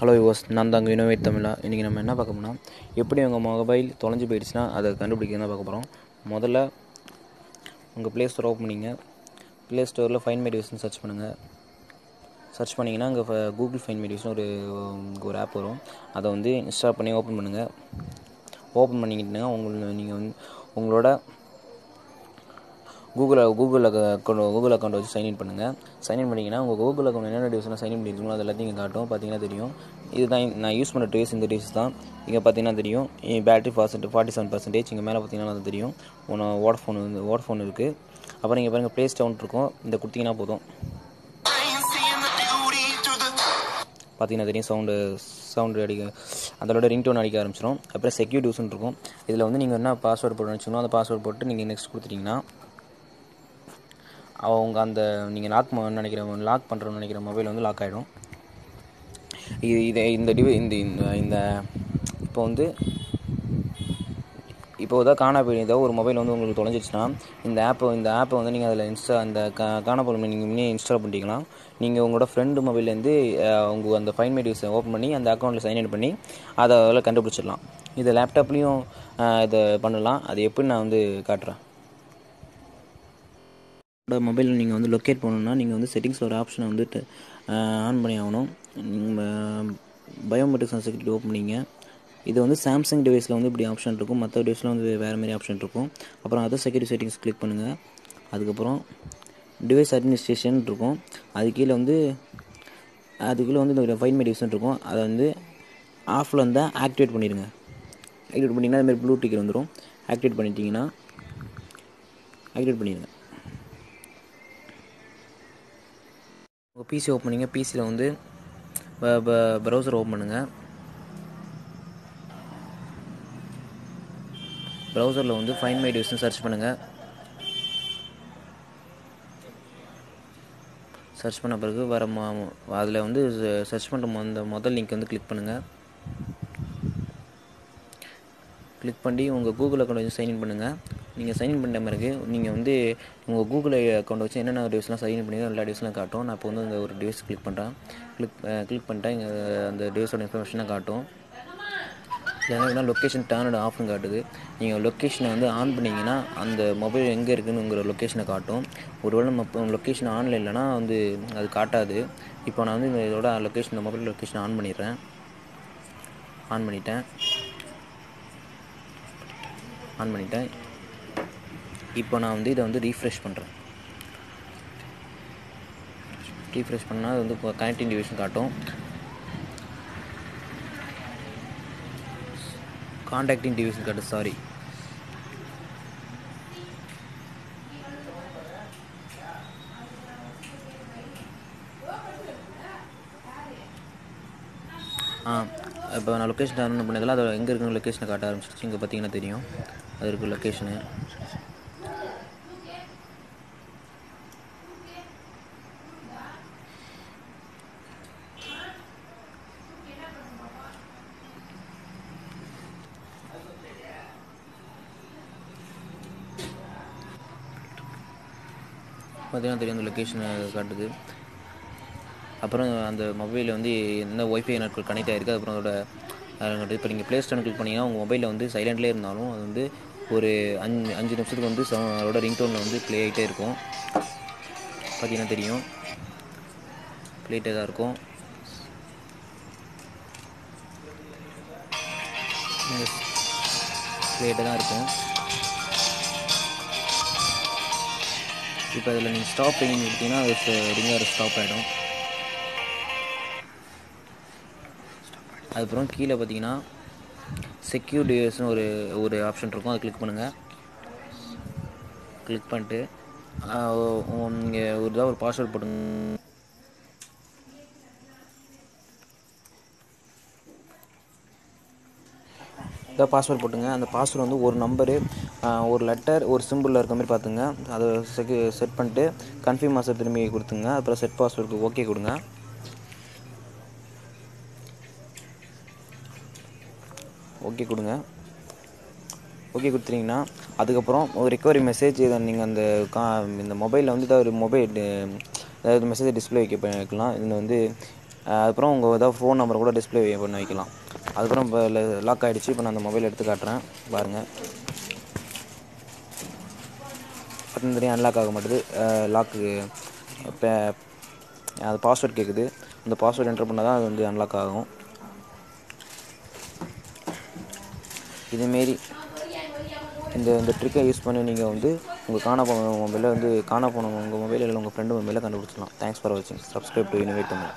Hello yours நான் தாங்க innovate தமிழா. இன்றைக்கி நம்ம என்ன பார்க்க போனால் எப்படி உங்கள் மொபைல் தொலைஞ்சு போயிடுச்சுன்னா அதை கண்டுபிடிக்க தான் பார்க்க போகிறோம் முதல்ல உங்கள் ப்ளே ஸ்டோர் ஓப்பன் பண்ணிங்க. ப்ளே ஸ்டோரில் ஃபைன் மெடியூஸ்னு சர்ச் பண்ணுங்கள் சர்ச் பண்ணிங்கன்னா அங்கே கூகுள் ஃபைன் மெடியூஸ்னு ஒரு ஒரு ஆப் வரும். அதை வந்து இன்ஸ்டால் பண்ணி ஓப்பன் பண்ணுங்கள் ஓப்பன் பண்ணிக்கிட்டுங்க உங்களுக்கு நீங்கள் வந்து உங்களோட Google Google account Google account வச்சு சைன்இன் பண்ணுங்கள் சைன்இன் பண்ணிங்கன்னா உங்கள் கூகுள் அக்கௌண்ட் என்னென்ன டிவைஸ்லாம் சைன்இன் பண்ணியிருக்கீங்களோ அது எல்லாத்தையும் காட்டும். பார்த்தீங்கன்னா தெரியும். இதுதான் நான் யூஸ் பண்ண டிவைஸ் இந்த டிவைஸ் தான். இங்கே பார்த்தீங்கன்னா தெரியும். Battery percent forty seven percentage இங்கே மேலே பார்த்தீங்கன்னா அது தெரியும். ஒன்று ஓடஃபோன் ஃபோன் வந்து ஓடஃபோன் ஃபோன் இருக்குது அப்புறம் இங்கே பாருங்கள் ப்ளே ஸ்டவுன் இருக்கும். இந்த கொடுத்தீங்கன்னா போதும். பார்த்தீங்கன்னா தெரியும் சவுண்டு சவுண்டு அடிக்க அதோட ரிங்டோன் அடிக்க ஆரம்பிச்சிடும் அப்புறம் செக்யூர் டூஸ்னு இருக்கும். இதில் வந்து நீங்கள் என்ன பாஸ்வேர்டு போட்டு வச்சுக்கணும் அந்த பாஸ்வேர்டு போட்டு நீங்கள் நெக்ஸ்ட் கொடுத்துட்டிங்கன்னா அவங்க அந்த நீங்கள் லாக் நினைக்கிற லாக் பண்ணுறோன்னு நினைக்கிற மொபைல் வந்து லாக் ஆகிடும் இது இதை இந்த டிவி இந்த இந்த இப்போ வந்து இப்போ தான் காணா போய் ஏதோ ஒரு மொபைல் வந்து உங்களுக்கு தொலைஞ்சிச்சுன்னா இந்த ஆப்பை இந்த ஆப்பை வந்து நீங்கள் அதில் இன்ஸ்டா அந்த கா காணாப்பொருள் நீங்கள் முன்னே இன்ஸ்டால் பண்ணிட்டீங்கன்னா நீங்கள் உங்களோட ஃப்ரெண்டு மொபைல்லேருந்து உங்கள் அந்த ஃபைன் மெடியூஸை ஓப்பன் பண்ணி அந்த அக்கௌண்ட்டில் சைன் இன் பண்ணி அதை அதில் கண்டுபிடிச்சிடலாம். இது லேப்டாப்லேயும் இதை பண்ணலாம். அது எப்படி நான் வந்து காட்டுறேன்? மொபைலில் நீங்கள் வந்து லொக்கேட் பண்ணணுன்னா நீங்கள் வந்து செட்டிங்ஸில் ஒரு ஆப்ஷனை வந்துட்டு ஆன் பண்ணி ஆகணும். பயோமெட்ரிக்ஸ் அண்ட் செக்யூரிட்டி ஓப்பன் பண்ணிங்க. இது வந்து சாம்சங் டிவைஸில் வந்து இப்படி ஆப்ஷன் இருக்கும். மற்ற டிவைஸில் வந்து வேறு மாதிரி ஆப்ஷன் இருக்கும். அப்புறம் அதர் செக்யூரிட்டி செட்டிங்ஸ் கிளிக் பண்ணுங்கள் அதுக்கப்புறம் டிவைஸ் அட்மினிஸ்ட்ரேஷன் இருக்கும். அது கீழே வந்து அதுக்குள்ளே வந்து இந்த ஃபைன் டிவைஸ்னு இருக்கும். அதை வந்து ஆஃபில் இருந்தால் ஆக்டிவேட் பண்ணிடுங்க. ஆக்டிவேட் பண்ணிங்கன்னா அதுமாதிரி ப்ளூ டிக்கெட் வந்துடும் ஆக்டிவேட் பண்ணிட்டீங்கன்னா ஆக்டிவேட் பண்ணிடுங்க. உங்கள் பிசி ஓப்பன் பண்ணிங்க பிசியில் வந்து ப்ரௌசர் ஓப்பன் பண்ணுங்கள் ப்ரௌசரில் வந்து ஃபைன் மை டியூஸ்னு சர்ச் பண்ணுங்கள் சர்ச் பண்ண பிறகு வர அதில் வந்து சர்ச் பண்ணுற அந்த முதல் லிங்க் வந்து கிளிக் பண்ணுங்கள் கிளிக் பண்ணி உங்கள் கூகுள் அக்கௌண்ட் வந்து சைன்இன் பண்ணுங்கள் நீங்கள் சைன் பண்ண பிறகு நீங்கள் வந்து உங்கள் கூகுள் அக்கௌண்ட் வச்சு என்னென்ன டிவைஸ்லாம் சைன் பண்ணி எல்லா டிவைஸ்லாம் காட்டும். நான் இப்போ வந்து அந்த ஒரு டிவைஸ் கிளிக் பண்ணுறேன் கிளிக் கிளிக் பண்ணிட்டேன் இங்கே அந்த டிவைஸோட இன்ஃபர்மேஷனாக காட்டும். இல்லைன்னா லொக்கேஷன் டேர்னோட ஆஃப்னு காட்டுது. நீங்கள் லொக்கேஷனை வந்து ஆன் பண்ணிங்கன்னா அந்த மொபைல் எங்கே இருக்குதுன்னு உங்கள் லொக்கேஷனை காட்டும். ஒருவேளை நம்ம லொக்கேஷன் ஆனில் இல்லைனா வந்து அது காட்டாது. இப்போ நான் வந்து இதோட லொக்கேஷன் இந்த மொபைல் லொக்கேஷன் ஆன் பண்ணிடுறேன். ஆன் பண்ணிட்டேன். ஆன் பண்ணிட்டேன். இப்போ நான் வந்து இதை வந்து ரீஃப்ரெஷ் பண்ணுறேன் ரீஃப்ரெஷ் பண்ணால் அது வந்து இப்போ கனெக்ட் டிவிஷன் காட்டும். காண்டாக்டிங் டிவிஷன் காட்டும் சாரி ஆ இப்போ நான் லொக்கேஷன் டவுன்லோட் பண்ணதில் அது எங்கே இருக்குன்னு லொக்கேஷனை காட்ட ஆரம்பிச்சிருச்சு. இங்கே பார்த்தீங்கன்னா தெரியும். அது இருக்குது லொக்கேஷனு பார்த்தீங்கன்னா தெரியும் அந்த லொக்கேஷனை காட்டுது. அப்புறம் அந்த மொபைலில் வந்து எந்த ஒய்ஃபை நெட்வொர்க் கனெக்ட் ஆகிருக்கு அப்புறம் அதோட இப்போ நீங்கள் ப்ளே ஸ்டோர் கிளிக் பண்ணிங்கன்னா உங்கள் மொபைலில் வந்து சைலண்ட்லேயே இருந்தாலும் அது வந்து ஒரு அஞ்சு அஞ்சு நிமிஷத்துக்கு வந்து அதோட ரிங்டோனில் வந்து ப்ளே ஆகிட்டே இருக்கும். பார்த்தீங்கன்னா தெரியும். ப்ளேட்டே தான் இருக்கும். ப்ளேட்டே தான் இருக்கும். இப்போ அதில் நீங்கள் ஸ்டாப் ரிங்கிங் எடுத்தீங்கன்னா அது ரிங்கர் ஸ்டாப் ஆகிடும் அதுக்கப்புறம் கீழே பார்த்தீங்கன்னா செக்யூர் டிவைஸ்னு ஒரு ஒரு ஆப்ஷன் இருக்கும். அதை கிளிக் பண்ணுங்கள் கிளிக் பண்ணிட்டு நீங்கள் ஒரு இதாக ஒரு பாஸ்வேர்ட் போட்டுங்க. இந்த பாஸ்வேர்ட் போட்டுங்க. அந்த பாஸ்வேர்டு வந்து ஒரு நம்பரு ஒரு லெட்டர் ஒரு சிம்பிளில் இருக்க மாதிரி பார்த்துங்க. அதை செக்கு செட் பண்ணிட்டு கன்ஃபியூம் மாஸ்டர் திரும்பி கொடுத்துங்க. அப்புறம் செட் பாஸ்வேர்டுக்கு ஓகே கொடுங்க. ஓகே கொடுங்க. ஓகே கொடுத்துட்டிங்கன்னா அதுக்கப்புறம் ஒரு ரெக்கவரி மெசேஜ் இதை நீங்கள் அந்த கா இந்த மொபைலில் வந்து ஏதாவது ஒரு மொபைல் ஏதாவது மெசேஜ் டிஸ்பிளே வைக்க வைக்கலாம். இதில் வந்து அதுக்கப்புறம் உங்கள் ஏதாவது ஃபோன் நம்பர் கூட டிஸ்பிளே பண்ண வைக்கலாம். அதுக்கப்புறம் இப்போ லாக் ஆகிடுச்சு இப்போ நான் அந்த மொபைல் எடுத்து காட்டுறேன். பாருங்கள் பட்டன் தெரியும் அன்லாக் ஆக மாட்டேது. லாக்கு இப்போ அது பாஸ்வேர்ட் கேட்குது அந்த பாஸ்வேர்ட் என்டர் பண்ணால் தான் அது வந்து அன்லாக் ஆகும். இதுமாரி இந்த இந்த ட்ரிக்கை யூஸ் பண்ணி நீங்கள் வந்து உங்கள் காண போன மொபைலில் வந்து காண போன உங்கள் மொபைலில் உங்கள் ஃப்ரெண்டு மொபைலில் கண்டுபிடிச்சிடலாம். தேங்க்ஸ் ஃபார் வாட்சிங் சப்ஸ்கிரைப் டு இனிவேட் தமிழ்